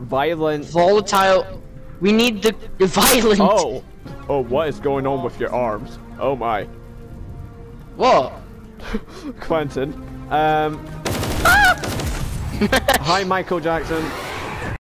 Violent. Volatile. We need the, violent. Oh. Oh, what is going on with your arms? Oh my. What? Quentin. Um. Hi, Michael Jackson.